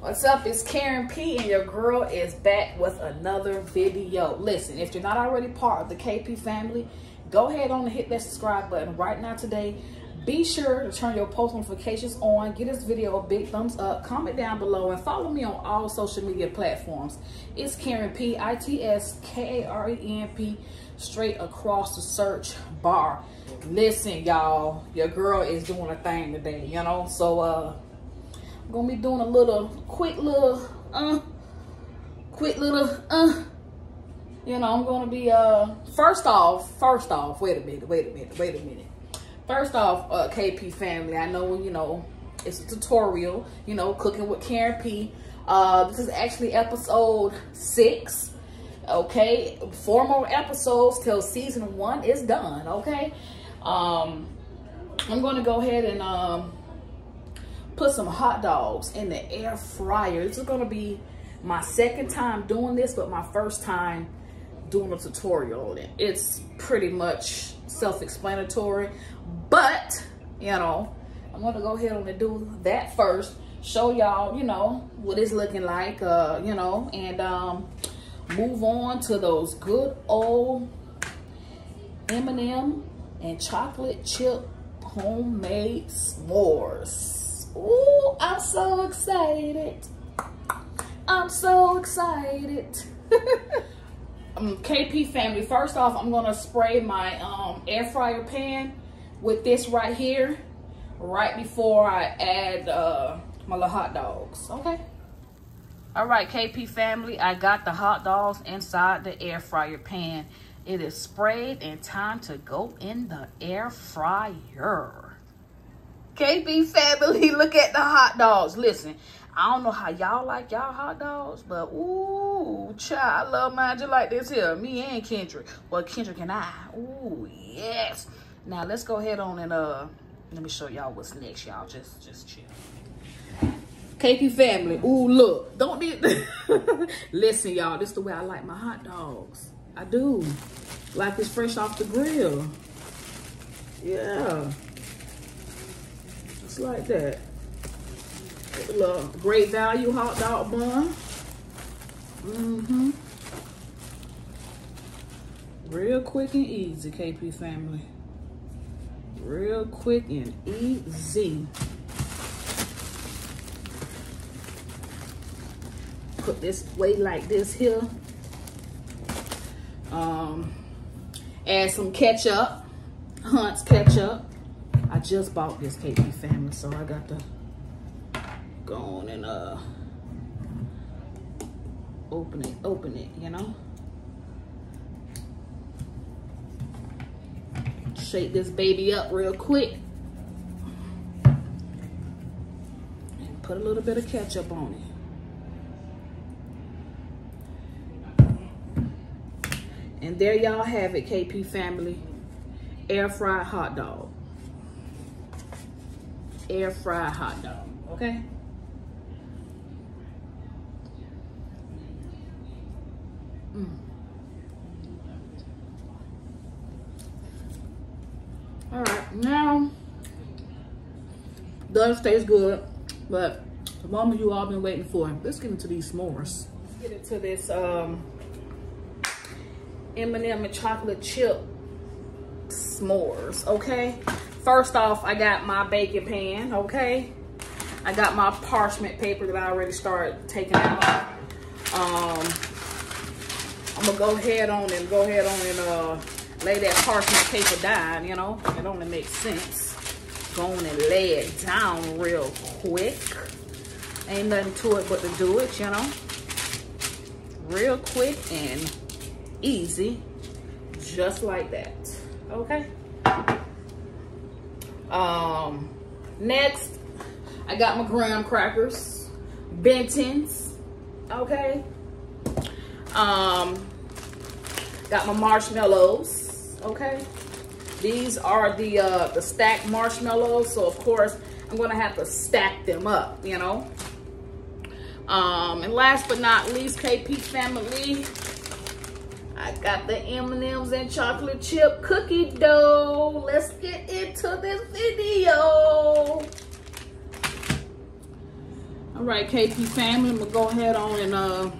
What's up? It's Karen P and your girl is back with another video. Listen, if you're not already part of the KP family, go ahead on and hit that subscribe button right now today. Be sure to turn your post notifications on. Give this video a big thumbs up. Comment down below and follow me on all social media platforms. It's Karen P, I-T-S-K-A-R-E-N-P, straight across the search bar. Listen, y'all, your girl is doing a thing today, you know? So, uh, gonna be doing a little quick little uh quick little uh. You know I'm gonna be uh first off first off wait a minute wait a minute wait a minute. First off uh KP family I know you know it's a tutorial you know cooking with Karen P. Uh this is actually episode six okay? Four more episodes till season one is done okay? Um I'm gonna go ahead and um put some hot dogs in the air fryer. This is gonna be my second time doing this, but my first time doing a tutorial on it. It's pretty much self-explanatory, but you know, I'm gonna go ahead and do that first. Show y'all, you know, what it's looking like, uh, you know, and um, move on to those good old M&M and chocolate chip homemade s'mores. Ooh, I'm so excited. I'm so excited. um, KP family, first off, I'm gonna spray my um, air fryer pan with this right here, right before I add uh, my little hot dogs, okay? All right, KP family, I got the hot dogs inside the air fryer pan. It is sprayed and time to go in the air fryer. KP family, look at the hot dogs. Listen, I don't know how y'all like y'all hot dogs, but ooh, child, I love mine just like this here. Me and Kendrick. Well, Kendrick and I. Ooh, yes. Now, let's go ahead on and, uh, let me show y'all what's next, y'all. Just, just chill. KP family. Ooh, look. Don't be... Listen, y'all. This is the way I like my hot dogs. I do. Like it's fresh off the grill. Yeah like that. A little great value hot dog bun. Mm-hmm. Real quick and easy, KP family. Real quick and easy. Put this way like this here. Um, add some ketchup, Hunt's ketchup. Just bought this KP family, so I got to go on and uh open it, open it, you know? Shake this baby up real quick. And put a little bit of ketchup on it. And there y'all have it, KP family. Air fried hot dog air fried hot dog, okay? Mm. All right, now, does taste good, but the moment you all been waiting for, let's get into these s'mores. Let's get into this um, M&M and chocolate chip s'mores, okay? First off, I got my baking pan, okay? I got my parchment paper that I already started taking out. Um, I'm gonna go ahead on and go ahead on and uh, lay that parchment paper down, you know? It only makes sense. Go on and lay it down real quick. Ain't nothing to it but to do it, you know? Real quick and easy, just like that, okay? Um, next, I got my graham crackers, Benton's, okay. Um, got my marshmallows, okay. These are the uh, the stacked marshmallows, so of course I'm gonna have to stack them up, you know. Um, and last but not least, KP family, I got the M&M's and chocolate chip cookie dough. Let's get into this video. All right, KP family, I'm gonna go ahead on and uh,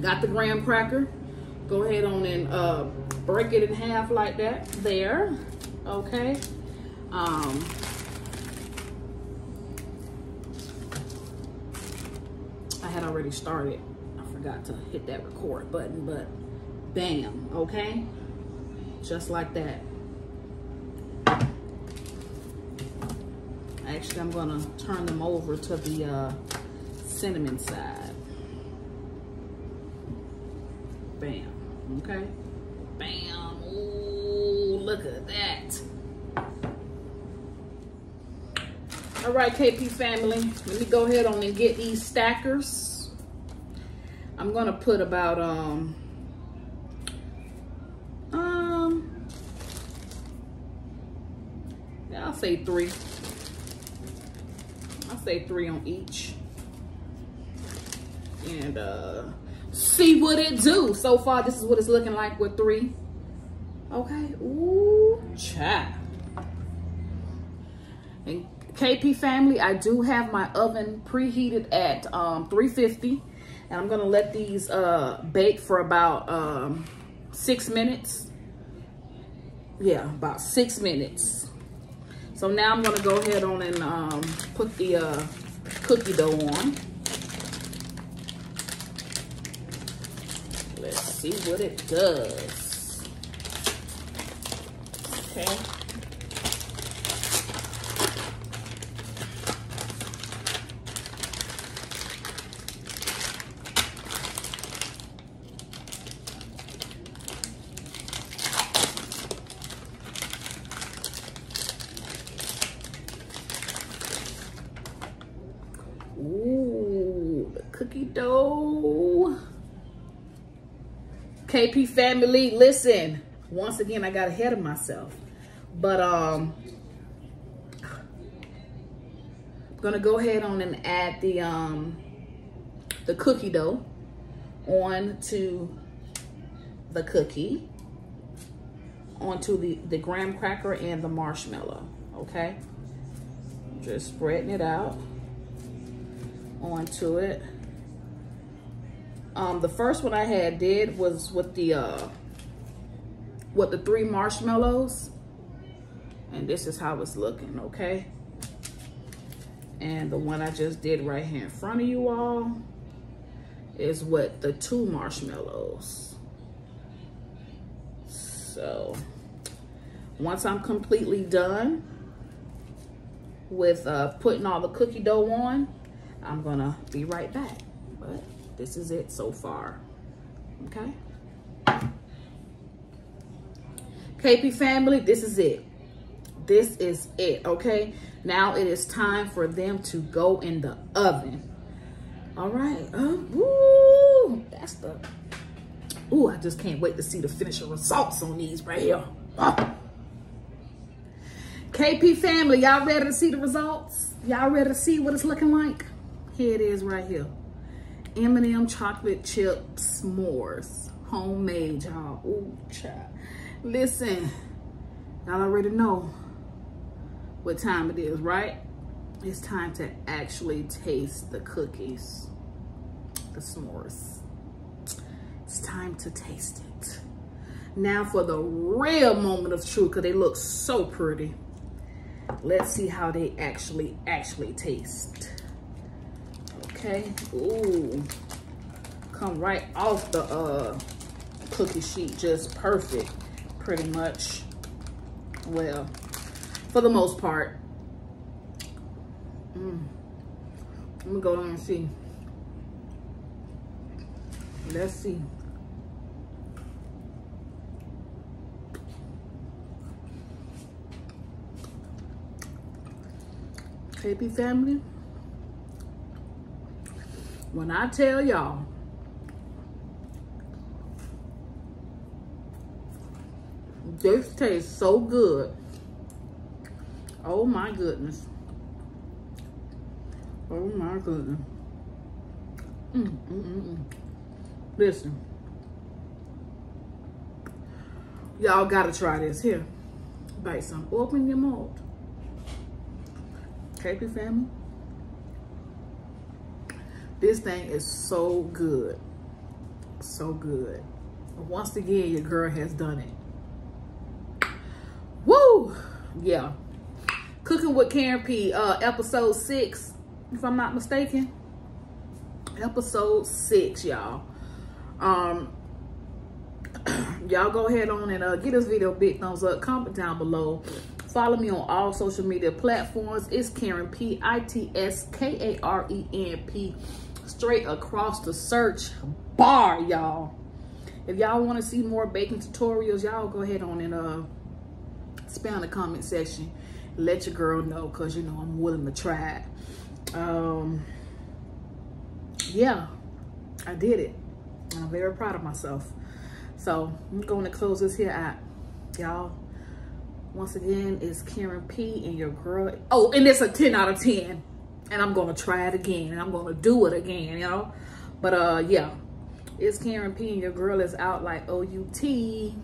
got the graham cracker. Go ahead on and uh, break it in half like that. There, okay. Um, I had already started. I forgot to hit that record button, but bam, okay? Just like that. Actually, I'm gonna turn them over to the uh, cinnamon side. Bam, okay? Bam, ooh, look at that. All right, KP family, let me go ahead on and get these stackers. I'm gonna put about, um, say three I'll say three on each. And uh, see what it do. So far, this is what it's looking like with three. Okay, ooh, chat. And KP family, I do have my oven preheated at um, 350. And I'm gonna let these uh, bake for about um, six minutes. Yeah, about six minutes. So now I'm gonna go ahead on and um, put the uh, cookie dough on. Let's see what it does. Okay. KP family, listen. Once again, I got ahead of myself. But um I'm gonna go ahead on and add the um the cookie dough on to the cookie onto the the graham cracker and the marshmallow okay just spreading it out onto it um, the first one I had did was with the, uh, with the three marshmallows. And this is how it's looking, okay? And the one I just did right here in front of you all is with the two marshmallows. So once I'm completely done with uh, putting all the cookie dough on, I'm gonna be right back. But this is it so far, okay? KP family, this is it. This is it, okay? Now it is time for them to go in the oven. All right, uh, woo, that's the, ooh, I just can't wait to see the finished results on these right here. Uh. KP family, y'all ready to see the results? Y'all ready to see what it's looking like? Here it is right here. M&M chocolate chip s'mores. Homemade, y'all. Ooh, child. Listen, y'all already know what time it is, right? It's time to actually taste the cookies, the s'mores. It's time to taste it. Now for the real moment of truth, because they look so pretty. Let's see how they actually, actually taste. Okay. Ooh. Come right off the uh, cookie sheet. Just perfect. Pretty much. Well, for the most part. Mm. Let me go and see. Let's see. KP family. When I tell y'all, this tastes so good. Oh my goodness. Oh my goodness. Mm, mm, mm, mm. Listen. Y'all gotta try this. Here. Bite some. Open your mouth. KP family. This thing is so good. So good. Once again, your girl has done it. Woo! Yeah. Cooking with Karen P, uh, episode six, if I'm not mistaken. Episode six, y'all. Um, y'all go ahead on and uh, give this video a big thumbs up. Comment down below. Follow me on all social media platforms. It's Karen P, I-T-S-K-A-R-E-N-P. Straight across the search bar, y'all. If y'all want to see more baking tutorials, y'all go ahead on and uh, spam the comment section. Let your girl know because, you know, I'm willing to try it. Um, yeah, I did it. I'm very proud of myself. So I'm going to close this here out. Y'all, once again, it's Karen P and your girl. Oh, and it's a 10 out of 10. And I'm to try it again. And I'm to do it again, you know. But uh, yeah, it's Karen P and your girl is out like O-U-T.